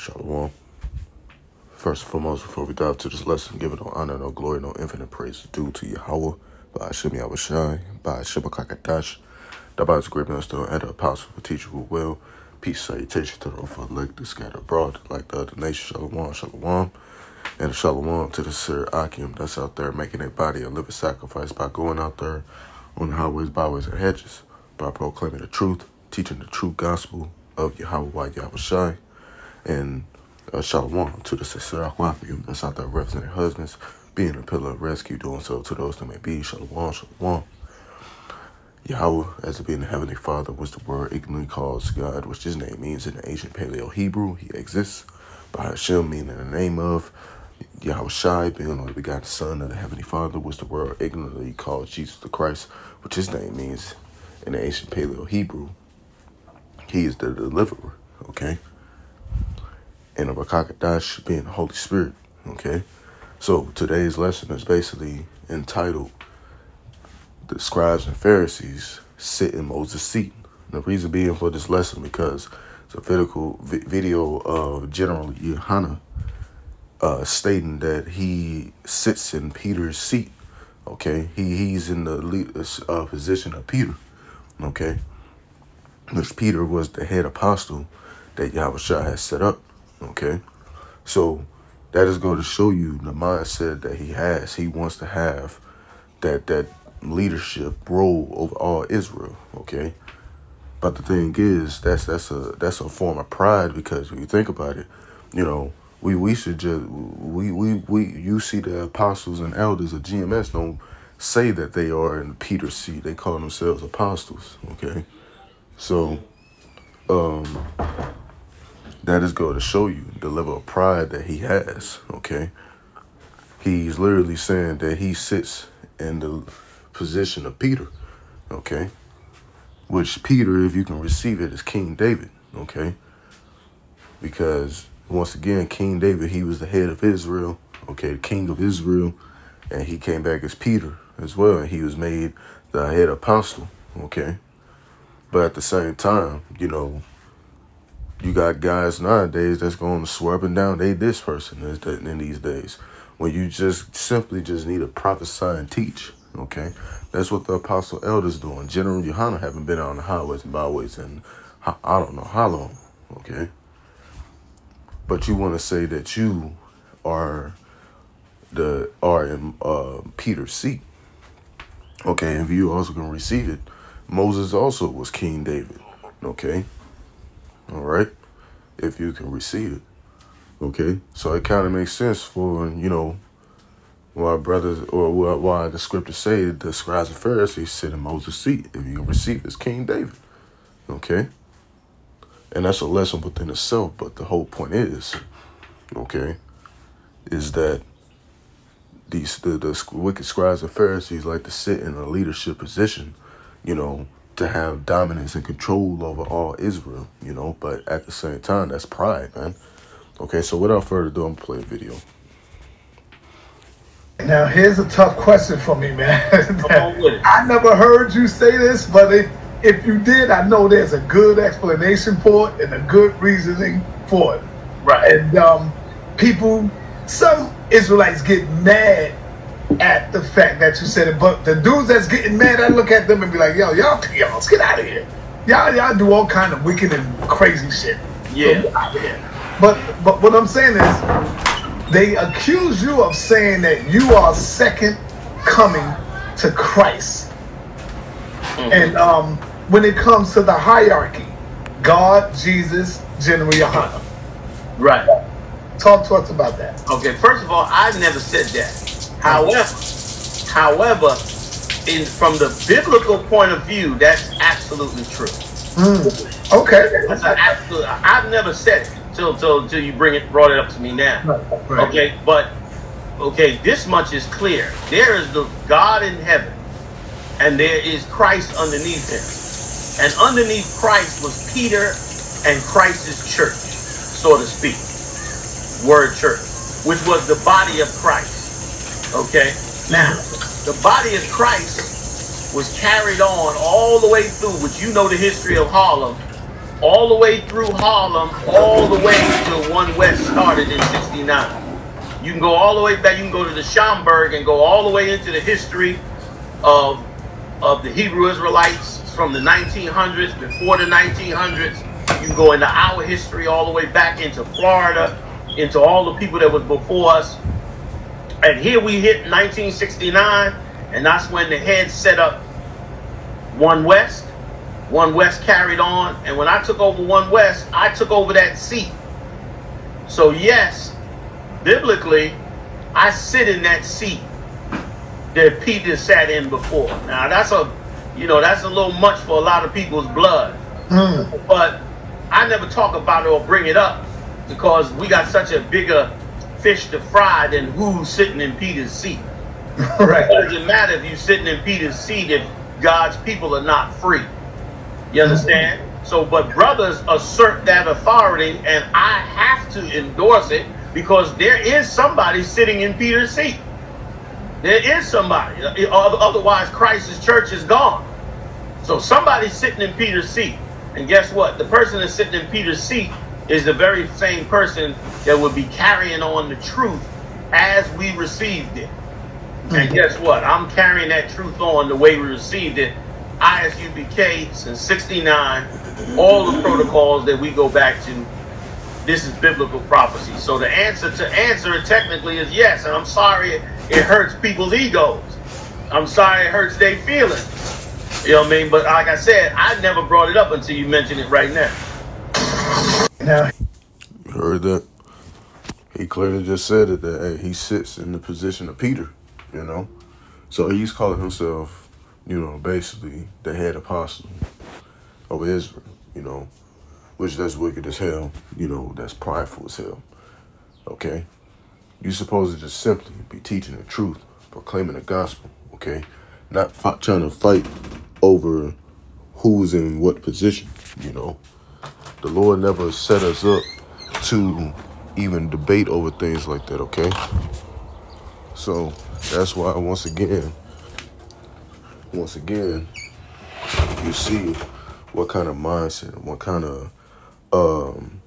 Shalom. First and foremost, before we dive to this lesson, give it no honor, no glory, no infinite praise due to Yahweh, by Hashem Yahushai, by Hashem the Bible's great minister and apostle, the teacher who will. Peace, salutation to the elect, the scattered abroad, like the other nations, Shalom, Shalom. And Shalom to the Sir Akim that's out there making a body a living sacrifice by going out there on the highways, byways, and hedges, by proclaiming the truth, teaching the true gospel of Yahweh Yahushai, and uh, Shalom to the Sir Akim that's out there representing husbands, being a pillar of rescue, doing so to those that may be. Shalom, Shalom. Yahweh, as it being the Heavenly Father, was the word ignorantly called God, which his name means in the ancient Paleo Hebrew. He exists. By Hashem, meaning the name of Yahweh Shai, being the begotten Son of the Heavenly Father, was the word ignorantly called Jesus the Christ, which his name means in the ancient Paleo Hebrew. He is the deliverer, okay? And the Rakakadash being the Holy Spirit, okay? So today's lesson is basically entitled the scribes and Pharisees sit in Moses' seat. The reason being for this lesson because it's a video, video of General Yahanna uh, stating that he sits in Peter's seat. Okay, he he's in the lead, uh, position of Peter. Okay, which Peter was the head apostle that Yahweh has set up. Okay, so that is going to show you the mindset that he has. He wants to have that that leadership role over all Israel, okay? But the thing is, that's that's a that's a form of pride because when you think about it, you know, we we should just we we we you see the apostles and elders of GMS don't say that they are in Peter's seat. They call themselves apostles, okay? So um that is going to show you the level of pride that he has, okay? He's literally saying that he sits in the position of Peter, okay? Which Peter, if you can receive it, is King David, okay? Because once again, King David, he was the head of Israel, okay, the king of Israel, and he came back as Peter as well, and he was made the head apostle, okay? But at the same time, you know, you got guys nowadays that's going to and down they this person in these days when you just simply just need to prophesy and teach Okay, that's what the apostle elders doing. General Johanna haven't been on the highways and byways and I don't know how long. Okay, but you want to say that you are the are in uh, Peter's seat. Okay, and you also can receive it, Moses also was King David. Okay, all right, if you can receive it. Okay, so it kind of makes sense for you know why brothers or why the scriptures say the scribes and Pharisees sit in Moses' seat if you can receive as King David. Okay? And that's a lesson within itself, but the whole point is, okay, is that these the, the wicked scribes and Pharisees like to sit in a leadership position, you know, to have dominance and control over all Israel, you know, but at the same time, that's pride, man. Okay, so without further ado, I'm gonna play a video. Now, here's a tough question for me, man. I never heard you say this, but it, if you did, I know there's a good explanation for it and a good reasoning for it. Right. And um, people, some Israelites get mad at the fact that you said it, but the dudes that's getting mad, I look at them and be like, yo, y'all, y'all, let's get out of here. Y'all, y'all do all kind of wicked and crazy shit. Yeah. So, but, but what I'm saying is, they accuse you of saying that you are second coming to Christ. Mm-hmm. And um, when it comes to the hierarchy, God, Jesus, General Yahanna. Right. Talk to us about that. Okay, first of all, I never said that. However, however, in from the biblical point of view, that's absolutely true. Mm. Okay. That's absolute, I've never said it till till till you bring it brought it up to me now. Right, right. Okay, but okay, this much is clear. There is the God in heaven, and there is Christ underneath him, and underneath Christ was Peter and Christ's church, so to speak, word church, which was the body of Christ. Okay, now the body of Christ was carried on all the way through, which you know the history of Harlem all the way through Harlem, all the way to One West started in 69. You can go all the way back, you can go to the Schomburg and go all the way into the history of, of the Hebrew Israelites from the 1900s, before the 1900s. You can go into our history all the way back into Florida, into all the people that was before us. And here we hit 1969, and that's when the head set up One West. One West carried on, and when I took over One West, I took over that seat. So yes, biblically, I sit in that seat that Peter sat in before. Now that's a, you know, that's a little much for a lot of people's blood. Mm. But I never talk about it or bring it up because we got such a bigger fish to fry than who's sitting in Peter's seat. right. It doesn't matter if you're sitting in Peter's seat if God's people are not free. You understand? So, but brothers assert that authority, and I have to endorse it because there is somebody sitting in Peter's seat. There is somebody. Otherwise, Christ's church is gone. So somebody's sitting in Peter's seat. And guess what? The person that's sitting in Peter's seat is the very same person that would be carrying on the truth as we received it. And mm-hmm. guess what? I'm carrying that truth on the way we received it ISUPK since 69, all the protocols that we go back to, this is biblical prophecy. So the answer to answer it technically is yes, and I'm sorry it, it hurts people's egos. I'm sorry it hurts their feelings. You know what I mean? But like I said, I never brought it up until you mentioned it right now. You heard that? He clearly just said it that hey, he sits in the position of Peter, you know? So he's calling himself you know, basically the head apostle of Israel, you know, which that's wicked as hell, you know, that's prideful as hell. Okay? You're supposed to just simply be teaching the truth, proclaiming the gospel, okay? Not trying to fight over who's in what position, you know. The Lord never set us up to even debate over things like that, okay? So that's why, once again, once again, you see what kind of mindset, what kind of um,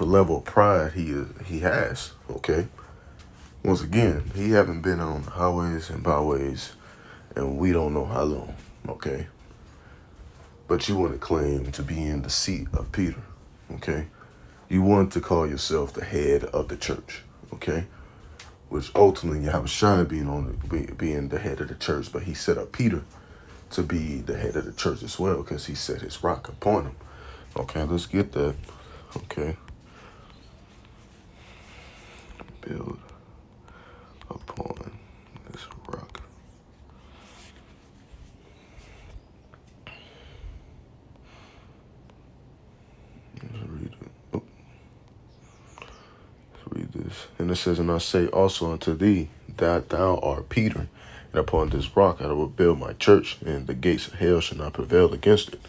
level of pride he he has. Okay. Once again, he haven't been on highways and byways, and we don't know how long. Okay. But you want to claim to be in the seat of Peter. Okay. You want to call yourself the head of the church. Okay which ultimately you have a shine being on being the head of the church, but he set up Peter to be the head of the church as well because he set his rock upon him. Okay, let's get that. Okay. Build upon this rock. Let's read it. Oh. This. And it says, And I say also unto thee that thou art Peter and upon this rock I will build my church, and the gates of hell shall not prevail against it.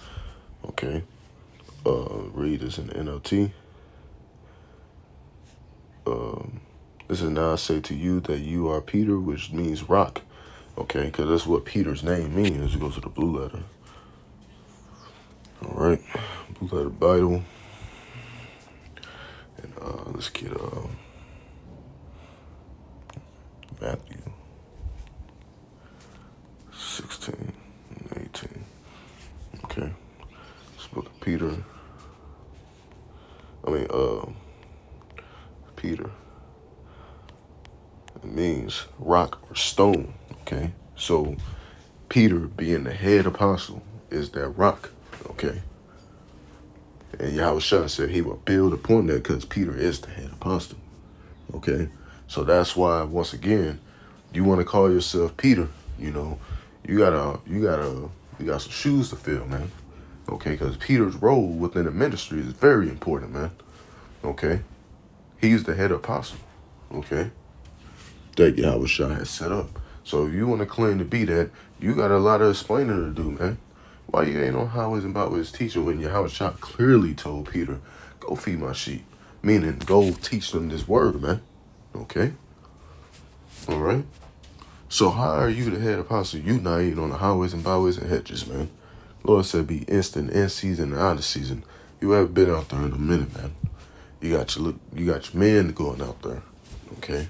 Okay. Uh, read this in the NLT. Um, this is now I say to you that you are Peter, which means rock. Okay, because that's what Peter's name means. It goes to the blue letter. All right, blue letter Bible. And uh, let's get uh, Matthew. 16, 18. Okay. This book of Peter. I mean, uh, Peter. It means rock or stone. Okay. So, Peter being the head apostle is that rock. Okay. And Yahushua said he will build upon that because Peter is the head apostle. Okay. So that's why, once again, you want to call yourself Peter, you know, you gotta, you gotta, you got some shoes to fill, man. Okay, because Peter's role within the ministry is very important, man. Okay, he's the head apostle. Okay, that Yahweh has set up. So if you want to claim to be that, you got a lot of explaining to do, man. Why you ain't on highways and byways teaching when Yahweh clearly told Peter, go feed my sheep. Meaning, go teach them this word, man. Okay? All right? So how are you the head apostle? You not even on the highways and byways and hedges, man. Lord said be instant in season and out of season. you haven't been out there in a minute, man. You got your look. You got your men going out there, okay.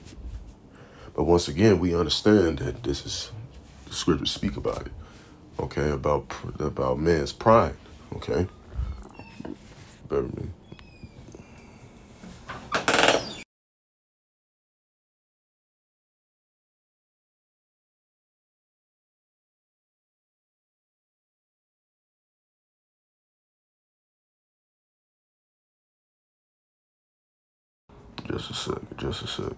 But once again, we understand that this is the scriptures speak about it, okay, about about man's pride, okay. Me. Just a sec, just a sec.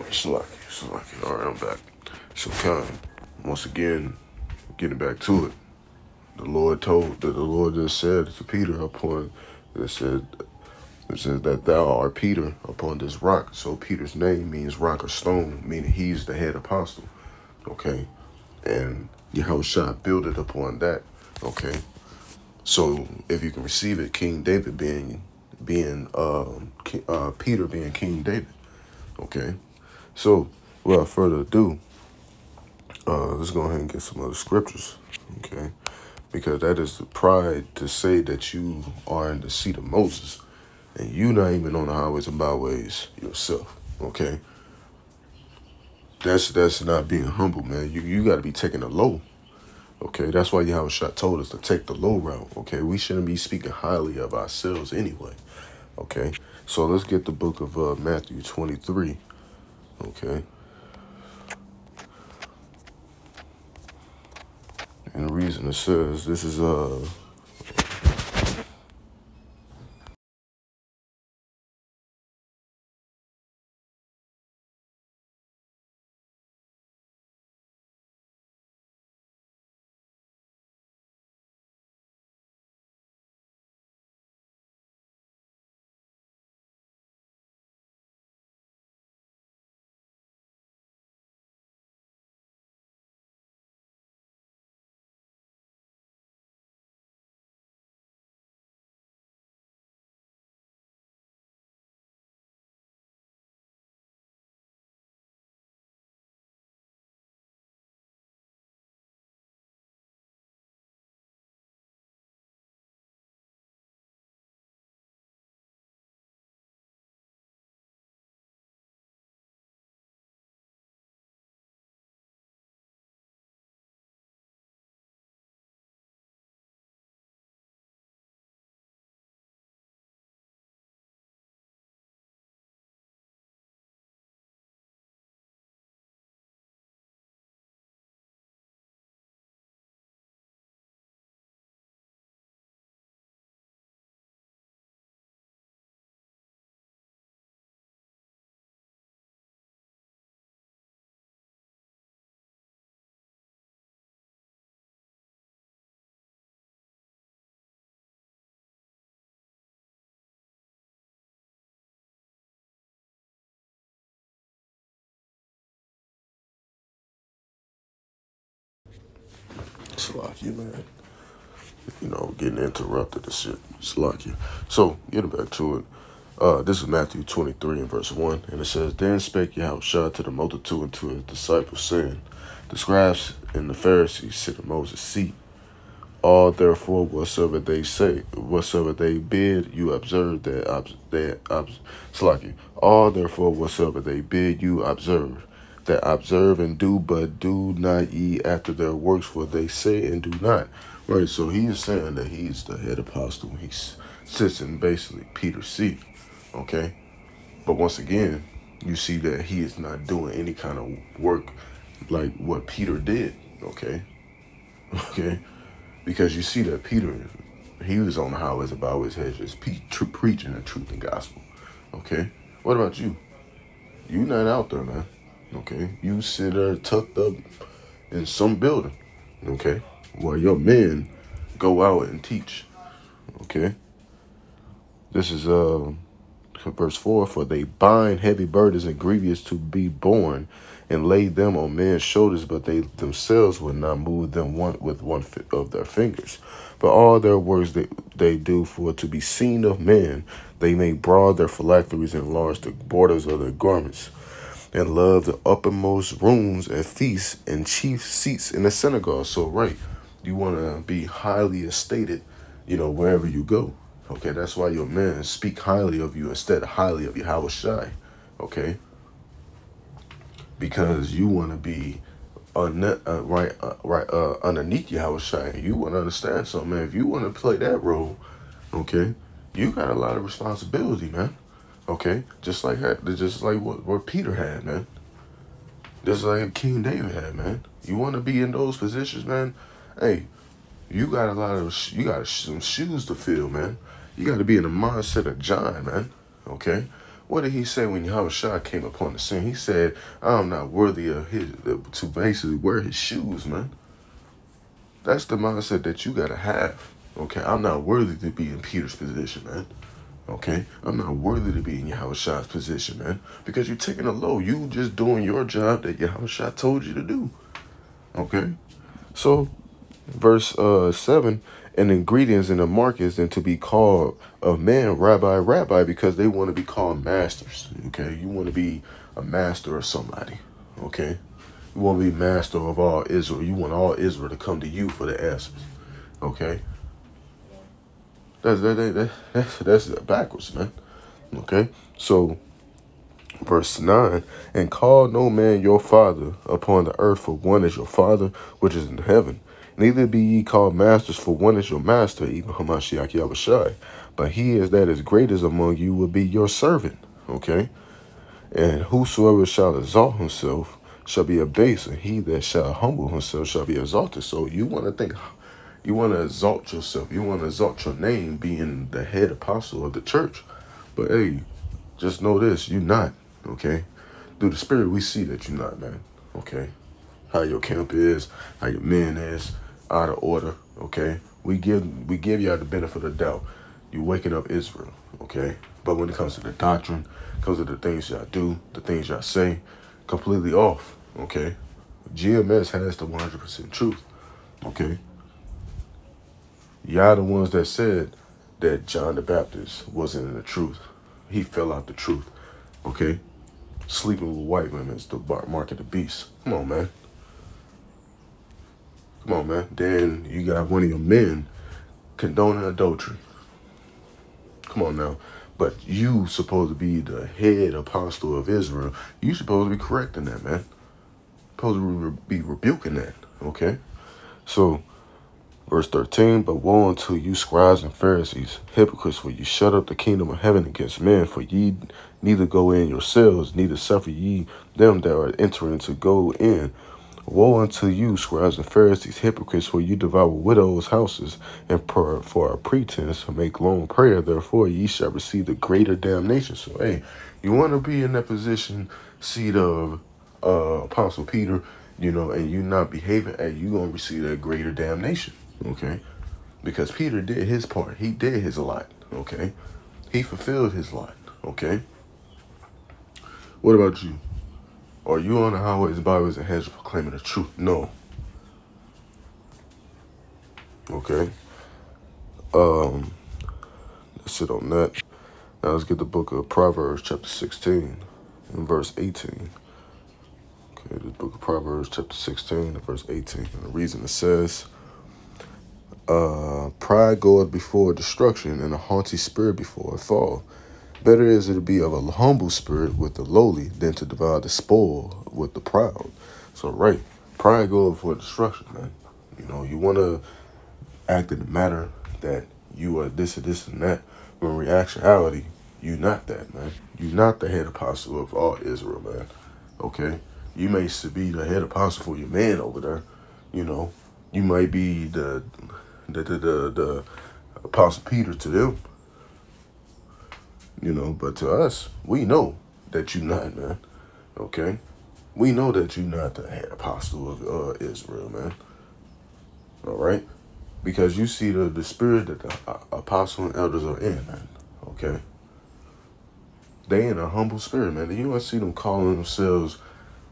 Slacky, slacky. All right, I'm back. So, kind once again, getting back to it. The Lord told that the Lord just said to Peter upon it said it says that thou art Peter upon this rock. So Peter's name means rock or stone, meaning he's the head apostle. Okay. And Yahushua built it upon that. Okay. So if you can receive it, King David being being um, uh, Peter being King David. Okay. So, without further ado, uh, let's go ahead and get some other scriptures, okay? Because that is the pride to say that you are in the seat of Moses and you not even on the highways and byways yourself, okay? That's that's not being humble, man. You you got to be taking the low, okay? That's why Yahweh Shot told us to take the low route, okay? We shouldn't be speaking highly of ourselves anyway, okay? So let's get the book of uh, Matthew 23, Okay. And the reason it says this is uh Slocky, man. You know, getting interrupted and shit. Slocky. So, getting back to it. Uh, this is Matthew 23 and verse 1, and it says, Then spake Yahushua to the multitude and to his disciples, saying, The scribes and the Pharisees sit in Moses' seat. All therefore whatsoever they say, whatsoever they bid you observe that that Slaki. All therefore whatsoever they bid you observe, that observe and do, but do not ye after their works, for they say and do not. Right, so he is saying that he's the head apostle. He sits in basically Peter's seat. Okay? But once again, you see that he is not doing any kind of work like what Peter did. Okay? Okay? Because you see that Peter, he was on the highways about his head just preaching the truth and gospel. Okay? What about you? You not out there, man. Okay? You sit there tucked up in some building. Okay? While your men go out and teach. Okay? This is uh verse 4 For they bind heavy burdens and grievous to be borne, and lay them on men's shoulders, but they themselves will not move them one with one of their fingers. But all their works they, they do for to be seen of men, they make broad their phylacteries and enlarge the borders of their garments, and love the uppermost rooms and feasts and chief seats in the synagogue. So, right, you want to be highly estated, you know, wherever you go. Okay, that's why your men speak highly of you instead of highly of Yahushai. Okay? Because you want to be uh, right uh, right uh, underneath Yahushai. You want to understand something, man. If you want to play that role, okay, you got a lot of responsibility, man. Okay? Just like that, just like what, what Peter had, man. Just like King David had, man. You want to be in those positions, man. Hey, you got a lot of you got some shoes to fill, man. You got to be in the mindset of John, man. Okay? What did he say when Yahushua came upon the scene? He said, I'm not worthy of his, to basically wear his shoes, man. That's the mindset that you got to have. Okay? I'm not worthy to be in Peter's position, man. Okay? I'm not worthy to be in Yahushua's position, man. Because you're taking a low. You just doing your job that Yahushua told you to do. Okay? So, verse uh 7 and ingredients in the markets than to be called a man rabbi rabbi because they want to be called masters okay you want to be a master of somebody okay you want to be master of all israel you want all israel to come to you for the answers okay that's that, that, that's that's backwards man okay so verse 9 and call no man your father upon the earth for one is your father which is in heaven Neither be ye called masters, for one is your master, even Hamashiach Yahushai. But he is that is greatest among you will be your servant. Okay? And whosoever shall exalt himself shall be abased, and he that shall humble himself shall be exalted. So you want to think, you want to exalt yourself. You want to exalt your name, being the head apostle of the church. But hey, just know this, you're not. Okay? Through the spirit, we see that you're not, man. Okay? How your camp is, how your men is, out of order, okay? We give we give y'all the benefit of the doubt. You're waking up Israel, okay? But when it comes to the doctrine, comes to the things y'all do, the things y'all say, completely off, okay? GMS has the 100% truth, okay? Y'all the ones that said that John the Baptist wasn't in the truth. He fell out the truth, okay? Sleeping with white women is the mark of the beast. Come on, man. Come on, man. Then you got one of your men condoning adultery. Come on now. But you supposed to be the head apostle of Israel. You supposed to be correcting that, man. Supposed to be rebuking that, okay? So, verse 13, But woe unto you scribes and Pharisees, hypocrites, for you shut up the kingdom of heaven against men, for ye neither go in yourselves, neither suffer ye them that are entering to go in. Woe unto you, scribes and Pharisees, hypocrites, for you devour widows' houses, and per, for a pretense to make long prayer. Therefore, ye shall receive the greater damnation. So, hey, you want to be in that position, seat of uh, Apostle Peter, you know, and you not behaving, hey, you going to receive that greater damnation, okay? Because Peter did his part. He did his lot, okay? He fulfilled his lot, okay? What about you? Are you on the highway highways, byways, and hedges proclaiming the truth? No. Okay. Um, let's sit on that. Now let's get the book of Proverbs, chapter 16, and verse 18. Okay, the book of Proverbs, chapter 16, and verse 18. And the reason it says, uh, Pride goeth before destruction, and a haughty spirit before a fall. Better is it to be of a humble spirit with the lowly than to divide the spoil with the proud. So, right, pride goeth before destruction, man. You know, you want to act in the matter that you are this and this and that. When in reality, you not that, man. You not the head apostle of all Israel, man. Okay? You may be the head apostle for your man over there. You know, you might be the the the the, the apostle Peter to them. You know, but to us, we know that you're not, man. Okay? We know that you're not the head apostle of uh, Israel, man. All right? Because you see the, the spirit that the uh, apostle and elders are in, man. Okay? They in a humble spirit, man. You don't see them calling themselves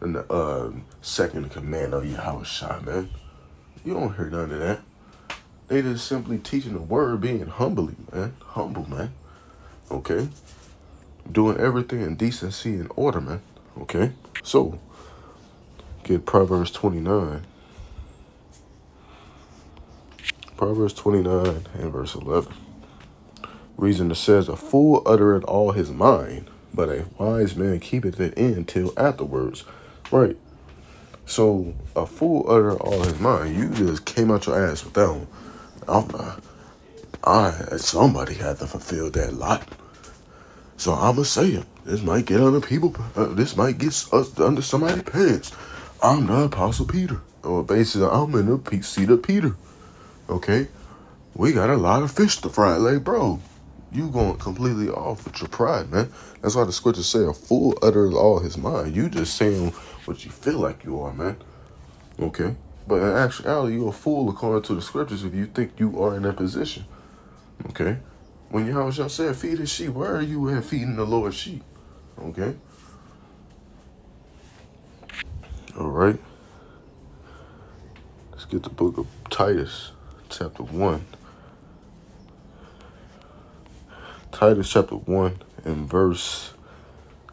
in the uh, second command of Yahweh Shai, man. You don't hear none of that. They just simply teaching the word, being humbly, man. Humble, man. Okay? Doing everything in decency and order, man. Okay? So, get Proverbs 29. Proverbs 29 and verse 11. Reason that says, A fool uttereth all his mind, but a wise man keepeth it in till afterwards. Right. So a fool uttereth all his mind. You just came out your ass with that one. I'm not. I somebody had to fulfill that lot. So I'ma say it. This might get under people. Uh, this might get us under somebody's pants. I'm the Apostle Peter, or basically I'm in the seat of Peter. Okay, we got a lot of fish to fry, like bro you going completely off with your pride, man. That's why the scriptures say a fool utters all his mind. You just saying what you feel like you are, man. Okay? But in actuality, you're a fool according to the scriptures if you think you are in that position. Okay? When Yahweh said, feed his sheep, where are you at feeding the Lord's sheep? Okay? All right. Let's get the book of Titus, chapter 1. Titus chapter 1 and verse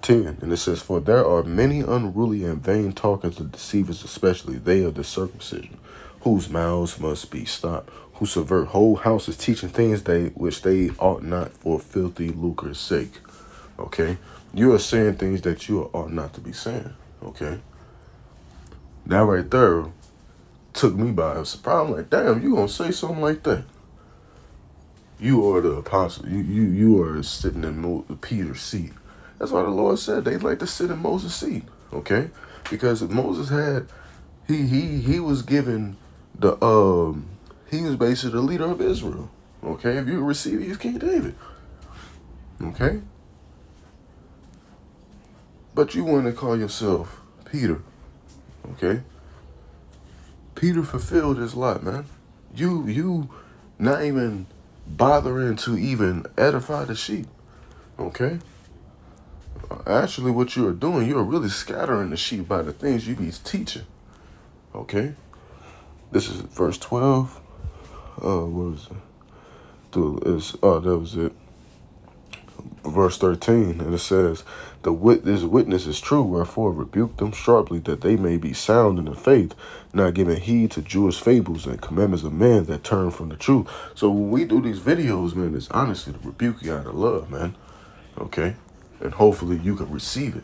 10. And it says, For there are many unruly and vain talkers and deceivers, especially they of the circumcision, whose mouths must be stopped, who subvert whole houses, teaching things they which they ought not for filthy lucre's sake. Okay? You are saying things that you ought not to be saying. Okay? That right there took me by surprise. I'm like, damn, you gonna say something like that? You are the apostle. You you you are sitting in Peter's seat. That's why the Lord said they like to sit in Moses' seat. Okay, because Moses had he he he was given the um he was basically the leader of Israel. Okay, if you receive, he's King David. Okay, but you want to call yourself Peter. Okay, Peter fulfilled his lot, man. You you not even bothering to even edify the sheep. Okay? Actually, what you are doing, you are really scattering the sheep by the things you be teaching. Okay? This is verse 12. Uh, what was it? Is oh, that was it. Verse 13, and it says, the wit this witness is true, wherefore rebuke them sharply, that they may be sound in the faith, not giving heed to Jewish fables and commandments of men that turn from the truth. So when we do these videos, man, it's honestly to rebuke you out of love, man. Okay? And hopefully you can receive it.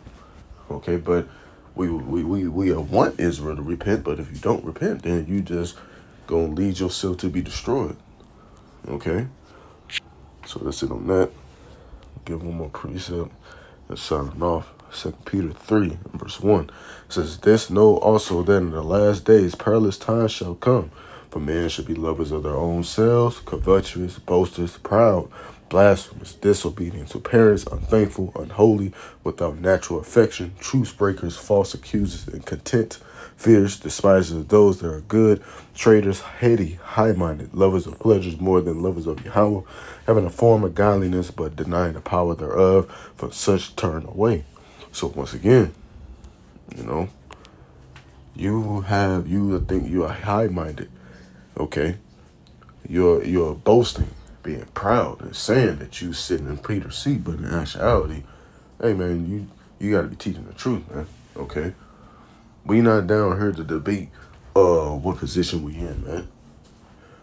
Okay, but we we we, we want Israel to repent, but if you don't repent, then you just gonna lead yourself to be destroyed. Okay? So that's it on that. Give one more precept and signing off. Second Peter 3 verse 1 says, This know also that in the last days perilous times shall come. For men should be lovers of their own selves, covetous, boasters, proud, blasphemous, disobedient to parents, unthankful, unholy, without natural affection, truce breakers, false accusers, and content, fierce, despisers of those that are good, traitors, heady, high-minded, lovers of pleasures more than lovers of Yahweh, having a form of godliness but denying the power thereof, for such turn away. So once again, you know, you have, you think you are high-minded, okay? you're you're boasting, being proud, and saying that you sitting in Peter's seat, but in actuality, hey man, you you gotta be teaching the truth, man. Okay. We not down here to debate uh what position we in, man.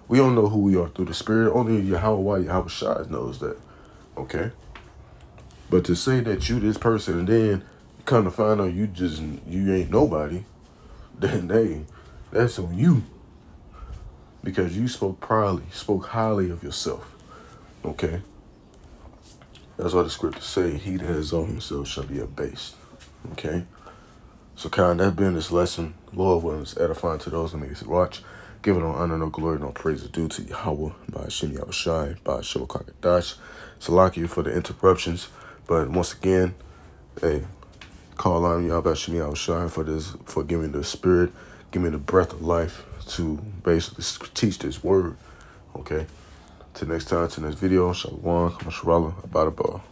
We don't know who we are through the spirit. Only Yahweh Yahweh Shai knows that. Okay. But to say that you this person and then come to find out you just you ain't nobody, then they that's on you. Because you spoke proudly, spoke highly of yourself. Okay. That's what the scriptures say. He that has on himself shall be abased. Okay. So, kind that being this lesson, Lord willing, edifying to those that make us watch. Giving no honor, no glory, no praise due to Yahweh by Hashem Yahushai, by Shabakakadash. Salaki for the interruptions. But once again, hey, call on Yahweh Hashem Yahushai for this, for giving the spirit, give me the breath of life to basically teach this word. Okay. Till next time, to next video, Shalom, Kamasharala, about a ball.